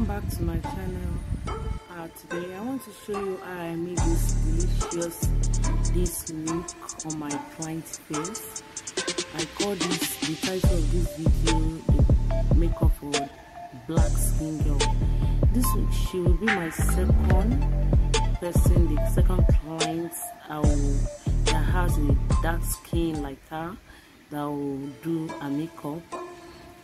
back to my channel. Uh, today i want to show you how i made this delicious this look on my client's face. I call this the title of this video the makeup for black skin girl. This she will be my second person the second client i will that has a dark skin like her that will do a makeup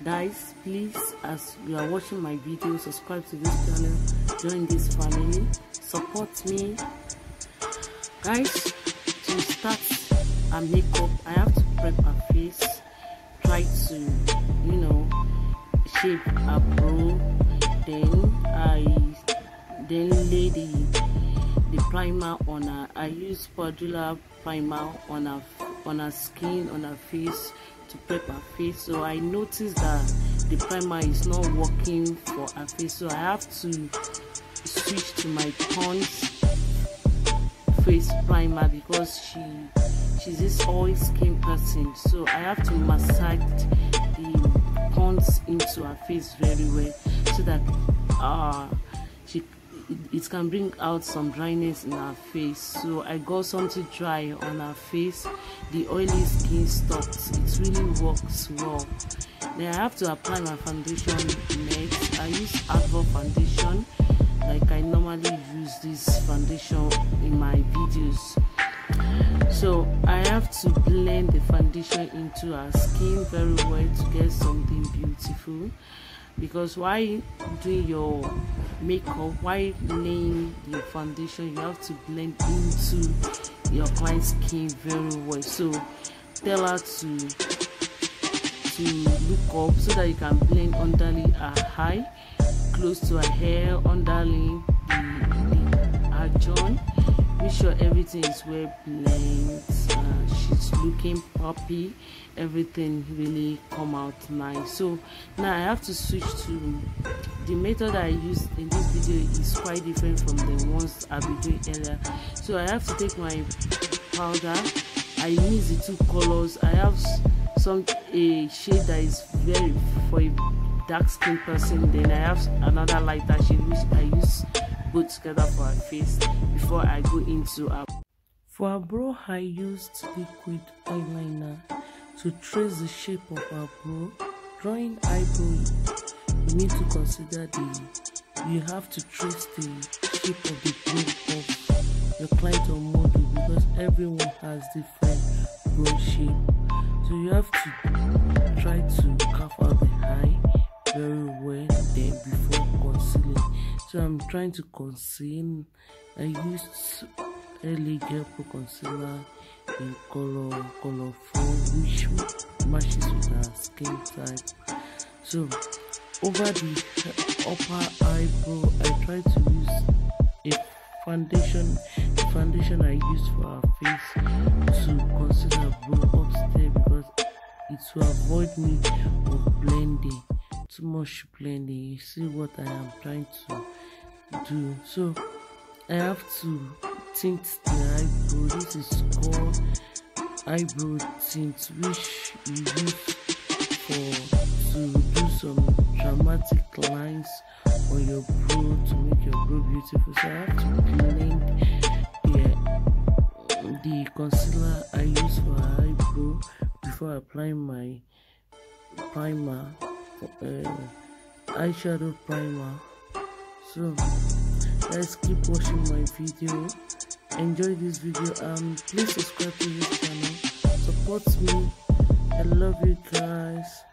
guys please as you are watching my video subscribe to this channel join this family support me. Guys to start a makeup i have to prep her face try to you know shape her brow then i then lay the the primer on her i use Padula primer on her on her skin on her face to prep her face so i noticed that the primer is not working for her face so i have to switch to my Pond's face primer because she she's this oil skin person so i have to massage the Pond's into her face very well so that uh she it can bring out some dryness in her face. So i got something dry on her face. The oily skin stopped. It really works well. Then i have to apply my foundation next. I use Advo foundation like i normally use this foundation in my videos. So i have to blend the foundation into her skin very well to get something beautiful because while doing your makeup while laying your foundation? You have to blend into your client's skin very well. So tell her to to look up so that you can blend underly her eye close to her hair underly the, the her joint make sure everything is well blended she's looking poppy everything really come out nice. So now i have to switch to the method i used in this video is quite different from the ones i've been doing earlier. So i have to take my powder. I mix the two colors. I have some a shade that is very for a dark skin person. Then i have another lighter shade which i use both together for her face before I go into her. For her brow, I used liquid eyeliner to trace the shape of her brow. Drawing eyebrow, you need to consider the, you have to trace the shape of the brow of your client or model because everyone has different brow shape. So you have to try to carve out the eye very well then before concealing so i'm trying to conceal i used Gel Pro Concealer in color color 4 which matches with her skin type. So over the upper eyebrow i try to use a foundation the foundation i use for her face to conceal her brow upstairs because it will avoid me of blending too much blending. You see what i am trying to do. So i have to tint the eyebrow this is called eyebrow tint which you use for to do some dramatic lines on your brow to make your brow beautiful. So i have to blend the, the concealer i use for eyebrow before applying my primer uh, eyeshadow primer. So let's keep watching my video enjoy this video. Um please subscribe to this channel. Support me. I love you guys